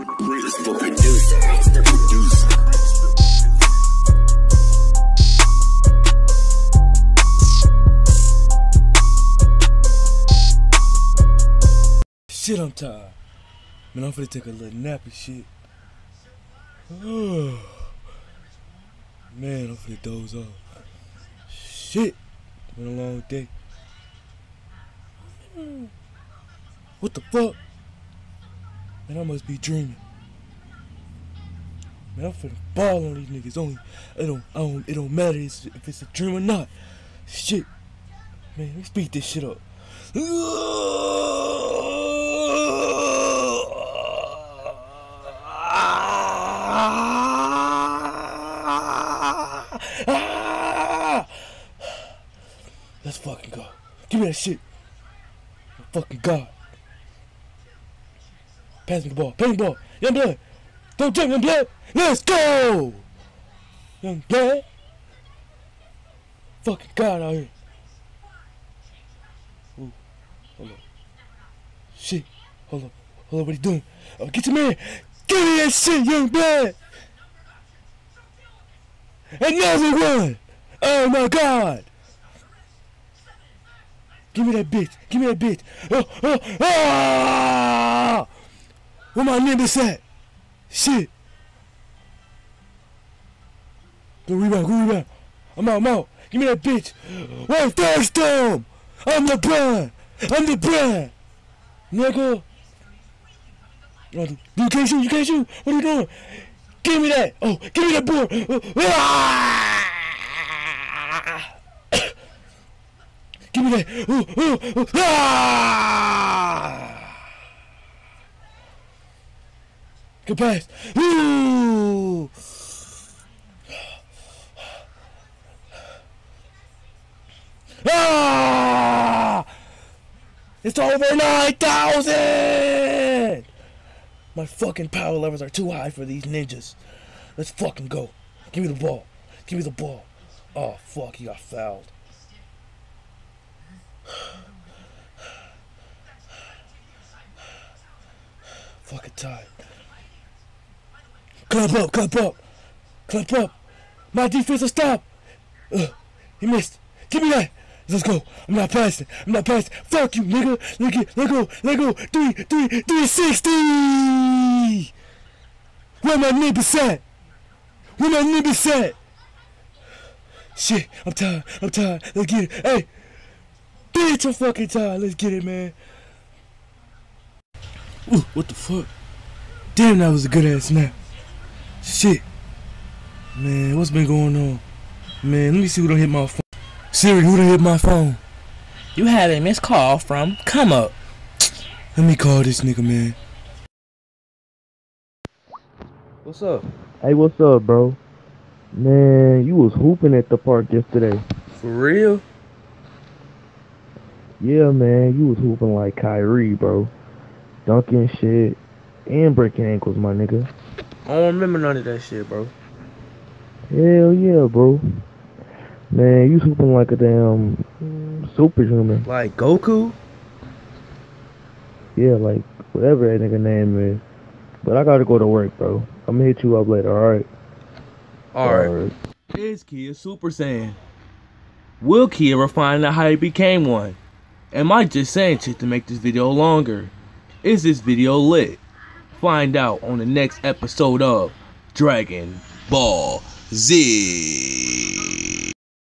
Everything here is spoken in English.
Shit, I'm tired. Man, I'm finna take a little nap and shit. Man, I'm finna doze off. Shit. Been a long day. What the fuck? Man, I must be dreaming. Man, I'm finna ball on these niggas. Only it don't, I don't it don't matter if it's a dream or not. Shit. Man, let's beat this shit up. Let's fucking go. Give me that shit. Fucking God. Pass me the ball. Pass me the ball. Young blood. Don't jump, young blood. Let's go. Young blood. Fucking God out here. Ooh. Hold. Shit. Hold up. Hold up. What he doing? Oh, get your man. Give me that shit, young blood. Another one. Oh my God. Give me that bitch. Give me that bitch. Oh, oh, ah! Where my niggas at? Shit. Go rebound, go rebound. I'm out, I'm out. Give me that bitch. First them. I'm LeBron. I'm LeBron. Nigga. You can't shoot, you can't shoot. What are you doing? Give me that. Oh, give me that board. Ah! Give me that. Ooh, ooh, ooh. Ah! Good pass. Ah! It's over 9,000! My fucking power levels are too high for these ninjas. Let's fucking go. Give me the ball. Give me the ball. Oh, fuck, he got fouled. Fucking tired. Clamp up, clamp up. Clamp up. My defense will stop. Ugh, he missed. Give me that. Let's go. I'm not passing. I'm not passing. Fuck you, nigga. Let get. Let go. Let go. Three, three, three sixty. Where my niggas at? Where my niggas at? Shit. I'm tired. I'm tired. Let's get it. Hey. Bitch, I'm fucking tired. Let's get it, man. Ooh, what the fuck? Damn, that was a good ass snap. Shit. Man, what's been going on? Man, let me see who done hit my phone. Siri, who done hit my phone? You had a missed call from Come Up. Let me call this nigga, man. What's up? Hey, what's up, bro? Man, you was hooping at the park yesterday. For real? Yeah, man, you was hooping like Kyrie, bro. Dunking shit and breaking ankles, my nigga. I don't remember none of that shit, bro. Hell yeah, bro. Man, you was hooping like a damn superhuman. Like Goku? Yeah, like whatever that nigga name is. But I gotta go to work, bro. I'm gonna hit you up later, alright? Alright. Is Kia Super Saiyan? Will Kia refine how he became one? Am I just saying shit to make this video longer? Is this video lit? Find out on the next episode of Dragon Ball Z.